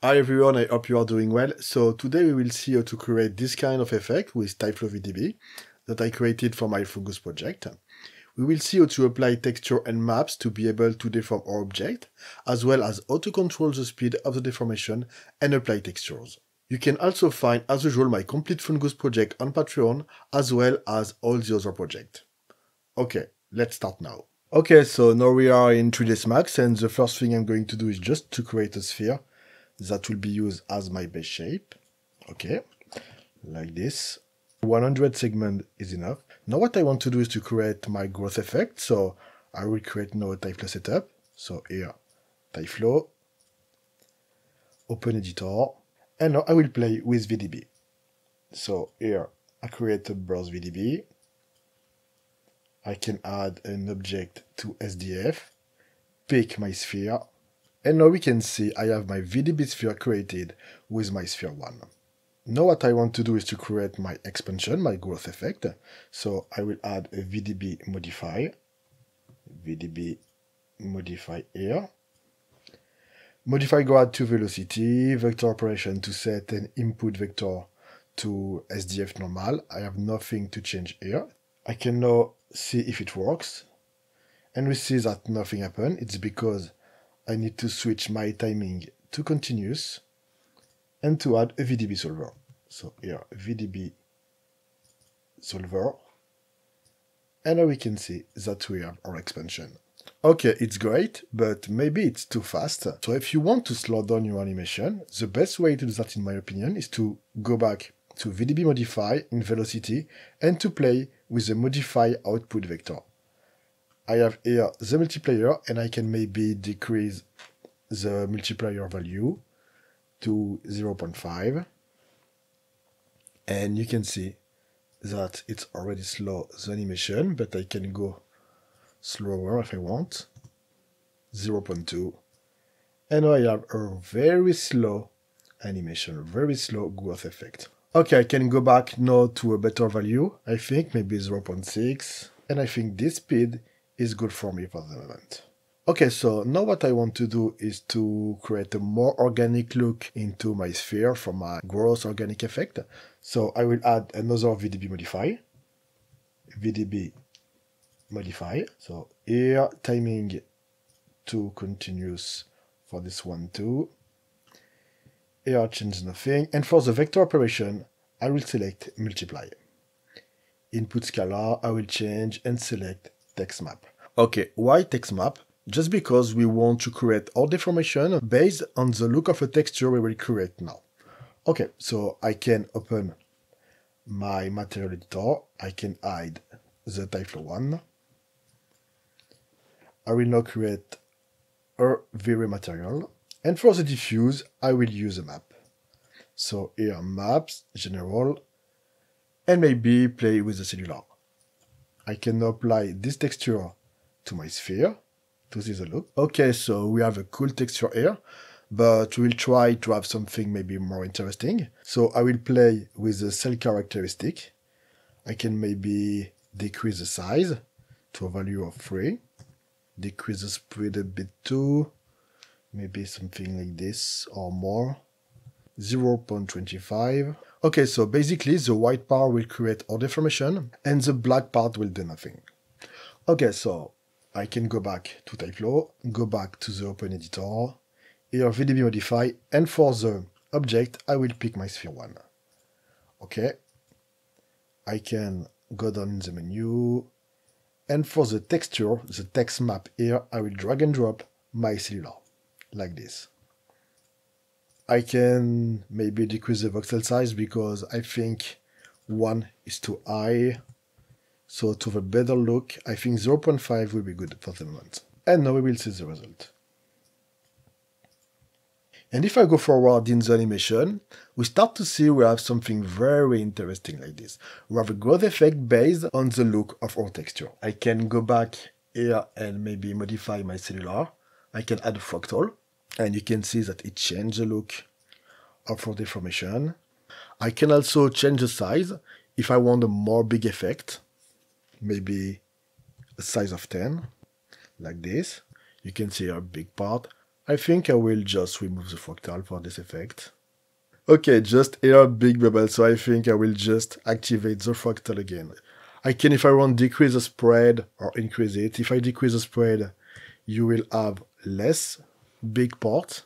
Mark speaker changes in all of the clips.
Speaker 1: Hi everyone, I hope you are doing well. So today we will see how to create this kind of effect with Tyflow VDB that I created for my Fungus project. We will see how to apply texture and maps to be able to deform our object, as well as how to control the speed of the deformation and apply textures. You can also find, as usual, my complete Fungus project on Patreon, as well as all the other projects. Okay, let's start now. Okay, so now we are in 3ds Max, and the first thing I'm going to do is just to create a sphere that will be used as my base shape. Okay, like this. 100 segment is enough. Now what I want to do is to create my growth effect. So I will create now a Tyflow setup. So here, Tyflow, open editor, and now I will play with VDB. So here, I create a browse VDB. I can add an object to SDF, pick my sphere, and now we can see I have my VDB sphere created with my sphere 1. Now what I want to do is to create my expansion, my growth effect. So I will add a VDB modify, VDB modify here. Modify grad to velocity, vector operation to set an input vector to SDF normal. I have nothing to change here. I can now see if it works. And we see that nothing happened. It's because I need to switch my timing to continuous and to add a VDB solver. So here, VDB solver. And now we can see that we have our expansion. Okay, it's great, but maybe it's too fast. So if you want to slow down your animation, the best way to do that in my opinion is to go back to VDB modify in velocity and to play with the modify output vector. I have here the multiplier and I can maybe decrease the multiplier value to 0.5 and you can see that it's already slow the animation but I can go slower if I want. 0.2 and I have a very slow animation very slow growth effect. Okay I can go back now to a better value I think maybe 0.6 and I think this speed is good for me for the moment. Okay, so now what I want to do is to create a more organic look into my sphere for my gross organic effect. So I will add another VDB modify. VDB modify. So here timing to continuous for this one too. Here change nothing. And for the vector operation, I will select multiply. Input scalar, I will change and select texmap. Okay, why texmap? Just because we want to create our deformation based on the look of a texture we will create now. Okay, so I can open my material editor, I can hide the Tyflow one. I will now create a V-Ray material, and for the diffuse, I will use a map. So here, maps, general, and maybe play with the cellular. I can apply this texture to my sphere to see the look. Okay, so we have a cool texture here, but we'll try to have something maybe more interesting. So I will play with the cell characteristic. I can maybe decrease the size to a value of 3, decrease the speed a bit too, maybe something like this or more, 0.25. Okay, so basically the white part will create all deformation and the black part will do nothing. Okay, so I can go back to Tyflow, go back to the Open Editor, here VDB modify, and for the object, I will pick my sphere 1. Okay. I can go down in the menu, and for the texture, the texmap here, I will drag and drop my cellular, like this. I can maybe decrease the voxel size because I think 1 is too high. So to have a better look, I think 0.5 will be good for the moment. And now we will see the result. And if I go forward in the animation, we start to see we have something very interesting like this. We have a growth effect based on the look of our texture. I can go back here and maybe modify my cellular. I can add a fractal and you can see that it changed the look of our deformation. I can also change the size if I want a more big effect maybe a size of 10 like this you can see a big part I think I will just remove the fractal for this effect. Okay, just here big bubble, so I think I will just activate the fractal again. I can, if I want, decrease the spread or increase it. If I decrease the spread, you will have less big part,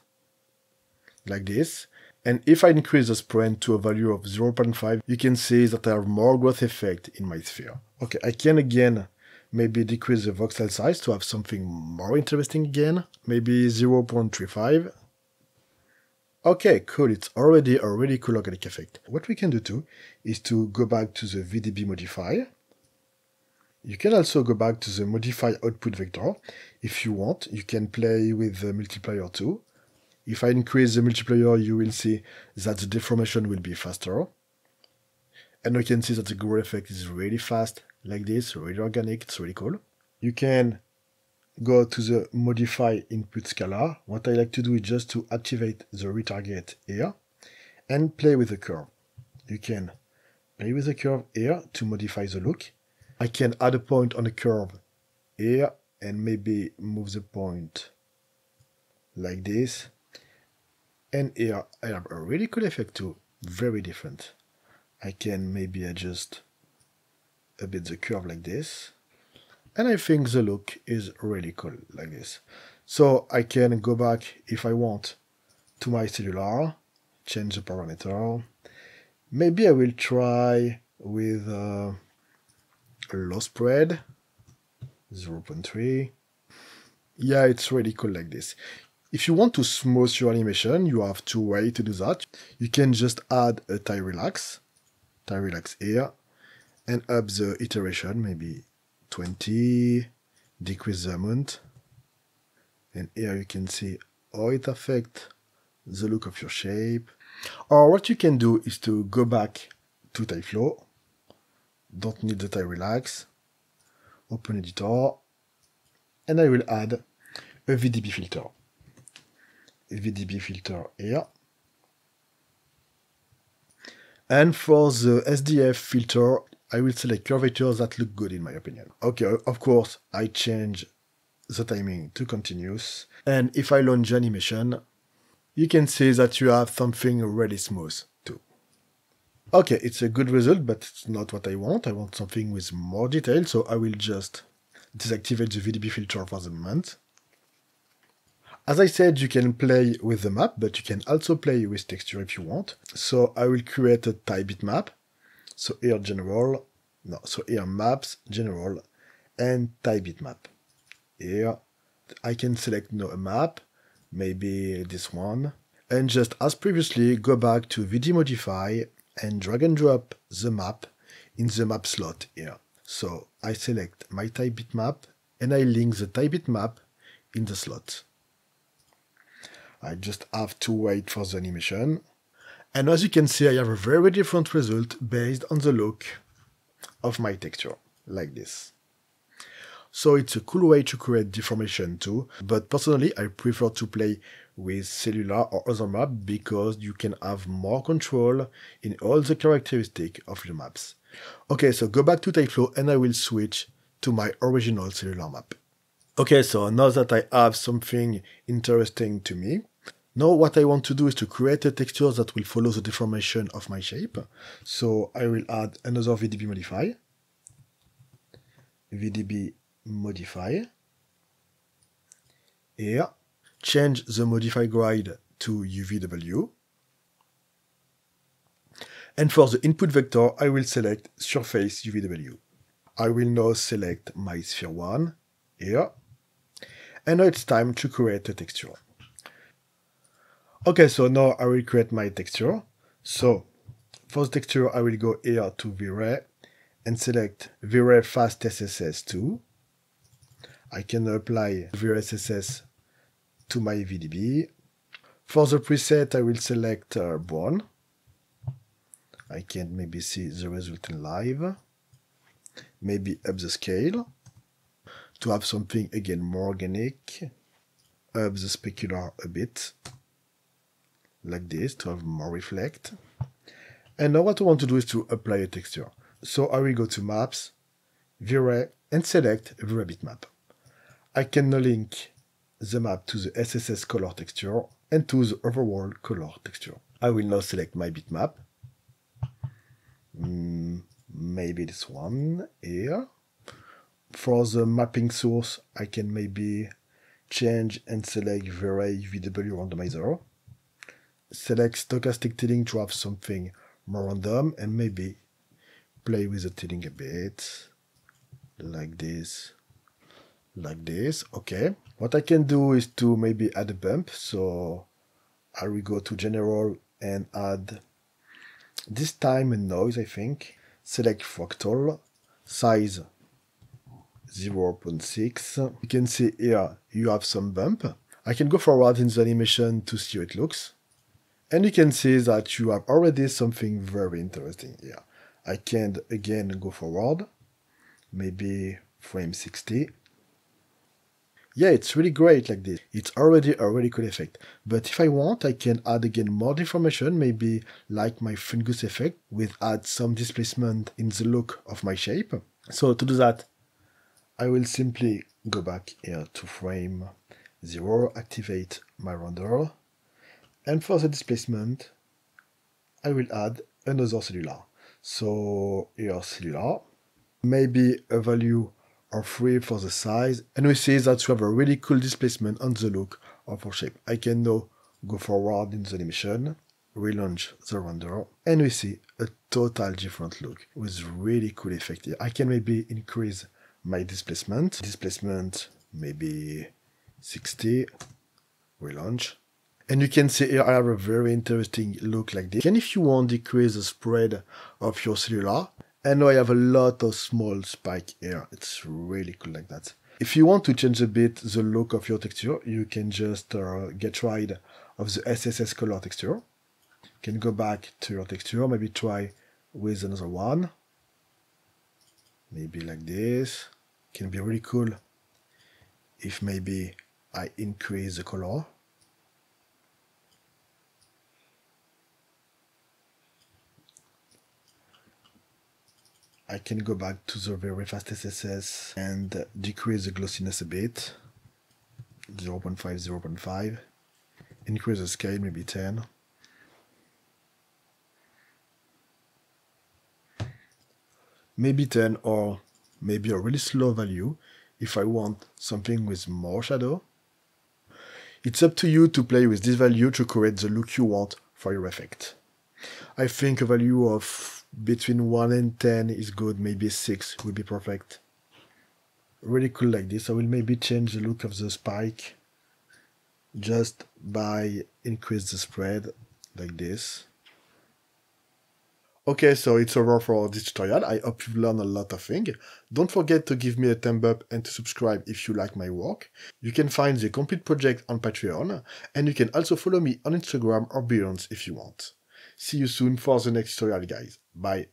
Speaker 1: like this. And if I increase the spread to a value of 0.5, you can see that I have more growth effect in my sphere. Okay, I can again maybe decrease the voxel size to have something more interesting again, maybe 0.35. Okay, cool, it's already a really cool organic effect. What we can do too is to go back to the VDB modifier. You can also go back to the modify output vector. If you want, you can play with the multiplier too. If I increase the multiplier, you will see that the deformation will be faster. And you can see that the grow effect is really fast, like this, really organic, it's really cool. You can go to the modify input scalar. What I like to do is just to activate the retarget here and play with the curve. You can play with the curve here to modify the look. I can add a point on the curve here and maybe move the point like this. And here I have a really cool effect too, very different. I can maybe adjust a bit the curve like this and I think the look is really cool like this. So I can go back if I want to my cellular, change the parameter. Maybe I will try with uh, low spread, 0.3. Yeah, it's really cool like this. If you want to smooth your animation, you have two ways to do that. You can just add a tyRelax, tie relax here, and up the iteration, maybe 20, decrease the amount, and here you can see how it affects the look of your shape. Or what you can do is to go back to Tyflow, don't need the tyRelax, open editor, and I will add a VDB filter. A VDB filter here. And for the SDF filter, I will select curvatures that look good in my opinion. Okay, of course, I change the timing to continuous. And if I launch animation, you can see that you have something really smooth. Okay, it's a good result, but it's not what I want. I want something with more detail, so I will just deactivate the VDB filter for the moment. As I said, you can play with the map, but you can also play with texture if you want. So I will create a tyBitmap so here general, no, so here maps, general, and tyBitmap. Here I can select no, a map, maybe this one, and just as previously go back to VD modify and drag and drop the map in the map slot here. So I select my tyBitmap and I link the tyBitmap in the slot. I just have to wait for the animation and as you can see, I have a very different result based on the look of my texture, like this. So it's a cool way to create deformation too, but personally I prefer to play with cellular or other map because you can have more control in all the characteristics of your maps. Okay, so go back to Tyflow and I will switch to my original cellular map. Okay, so now that I have something interesting to me, now what I want to do is to create a texture that will follow the deformation of my shape. So I will add another VDB modify, VDB modify, Here, change the modify guide to UVW. And for the input vector, I will select surface UVW. I will now select my sphere 1 here. And now it's time to create a texture. Okay, so now I will create my texture. So for the texture, I will go here to V-Ray and select V-Ray Fast SSS 2. I can apply V-Ray SSS to my VDB. For the preset, I will select uh, Brown. I can maybe see the result in live. Maybe up the scale to have something again more organic. Up the specular a bit like this to have more reflect. And now what I want to do is to apply a texture. So I will go to Maps, V-Ray, and select V-Ray bitmap. I can now link the map to the SSS color texture and to the overall color texture. I will now select my bitmap. Mm, maybe this one here. For the mapping source, I can maybe change and select V-Ray UVW randomizer. Select stochastic tiling to have something more random and maybe play with the tiling a bit like this like this okay what I can do is to maybe add a bump. So I will go to general and add this time a noise I think. Select fractal size 0.6 you can see here you have some bump. I can go forward in the animation to see how it looks. And you can see that you have already something very interesting here. I can again go forward. Maybe frame 60 yeah, it's really great like this. It's already a really cool effect. But if I want, I can add again more deformation, maybe like my fungus effect, with add some displacement in the look of my shape. So to do that, I will simply go back here to frame 0, activate my render, and for the displacement, I will add another cellular. So here cellular, maybe a value or 3 for the size, and we see that we have a really cool displacement on the look of our shape. I can now go forward in the animation, relaunch the render, and we see a total different look with really cool effect. I can maybe increase my displacement, displacement maybe 60, relaunch, and you can see here I have a very interesting look like this. And if you want to decrease the spread of your cellular, and now I have a lot of small spike here. It's really cool like that. If you want to change a bit the look of your texture, you can just uh, get rid of the SSS color texture. You can go back to your texture, maybe try with another one. Maybe like this. Can be really cool if maybe I increase the color. I can go back to the V-Ray Fast SSS and decrease the glossiness a bit 0.5 0.5 increase the scale maybe 10 maybe 10 or maybe a really slow value if I want something with more shadow. It's up to you to play with this value to create the look you want for your effect. I think a value of between 1 and 10 is good maybe 6 would be perfect really cool like this I will maybe change the look of the spike just by increase the spread like this Okay, so it's over for this tutorial. I hope you've learned a lot of things. Don't forget to give me a thumb up and to subscribe if you like my work. You can find the complete project on Patreon, and you can also follow me on Instagram or Behance if you want. See you soon for the next tutorial, guys. Bye.